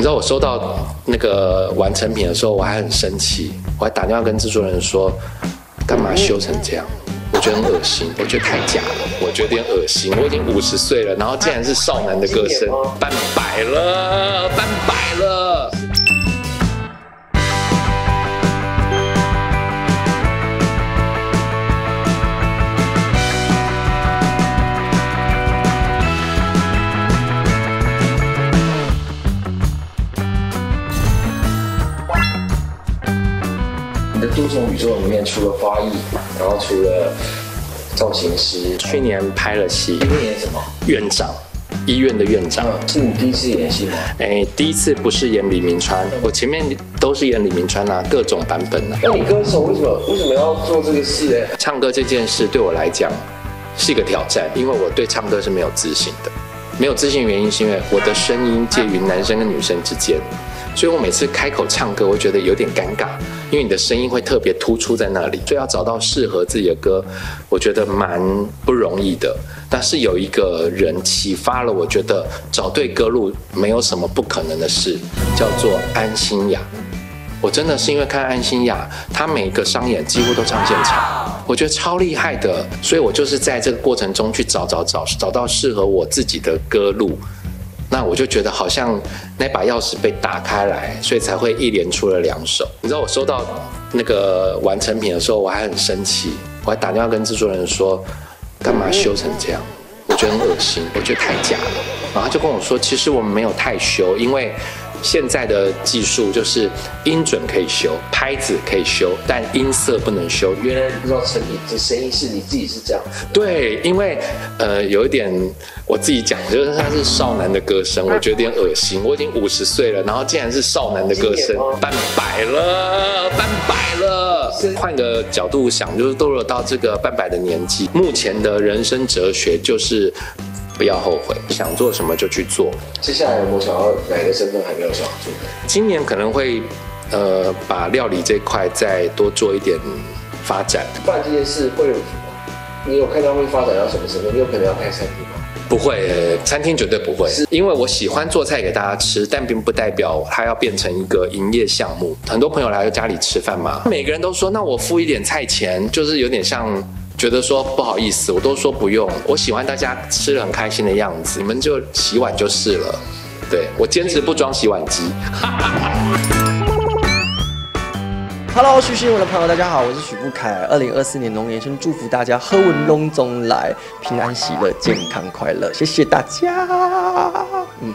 你知道我收到那个完成品的时候，我还很生气，我还打电话跟制作人说，干嘛修成这样？我觉得很恶心，我觉得太假了，我觉得有点恶心。我已经五十岁了，然后竟然是少男的歌声，半百了，半百了。多重宇宙里面，除了花艺，然后除了造型师，去年拍了戏，今年什么？院长，医院的院长。嗯，是你第一次演戏吗？哎，第一次不是演李明川，我前面都是演李明川啊，各种版本啊。那你歌手为什么为什么要做这个事？呢，唱歌这件事对我来讲是一个挑战，因为我对唱歌是没有自信的。没有自信的原因是因为我的声音介于男生跟女生之间，所以我每次开口唱歌，我觉得有点尴尬，因为你的声音会特别突出在那里，所以要找到适合自己的歌，我觉得蛮不容易的。但是有一个人启发了我，觉得找对歌路没有什么不可能的事，叫做安心雅。我真的是因为看安心雅，她每个商演几乎都唱现场，我觉得超厉害的，所以我就是在这个过程中去找找找，找到适合我自己的歌路，那我就觉得好像那把钥匙被打开来，所以才会一连出了两首。你知道我收到那个完成品的时候，我还很生气，我还打电话跟制作人说，干嘛修成这样？我觉得很恶心，我觉得太假了。然后他就跟我说，其实我们没有太修，因为。现在的技术就是音准可以修，拍子可以修，但音色不能修。原来不知道陈你这声音是你自己是这样。对，因为呃有一点我自己讲，就是他是少男的歌声，我觉得有点恶心。我已经五十岁了，然后竟然是少男的歌声，半百了，半百了。换个角度想，就是都了到这个半百的年纪，目前的人生哲学就是。不要后悔，想做什么就去做。接下来有没有想要哪个身份还没有想要做？今年可能会，呃，把料理这块再多做一点发展。办这件事会有，你有看到会发展到什么程度？你有可能要开餐厅吗？不会，餐厅绝对不会。因为我喜欢做菜给大家吃，但并不代表它要变成一个营业项目。很多朋友来到家里吃饭嘛，每个人都说，那我付一点菜钱，就是有点像。觉得说不好意思，我都说不用。我喜欢大家吃的很开心的样子，你们就洗碗就是了。对我坚持不装洗碗机。Hello，徐新闻的朋友，大家好，我是许富凯。二零二四年龙年生，祝福大家喝文龙中来，平安喜乐，健康快乐。谢谢大家。嗯。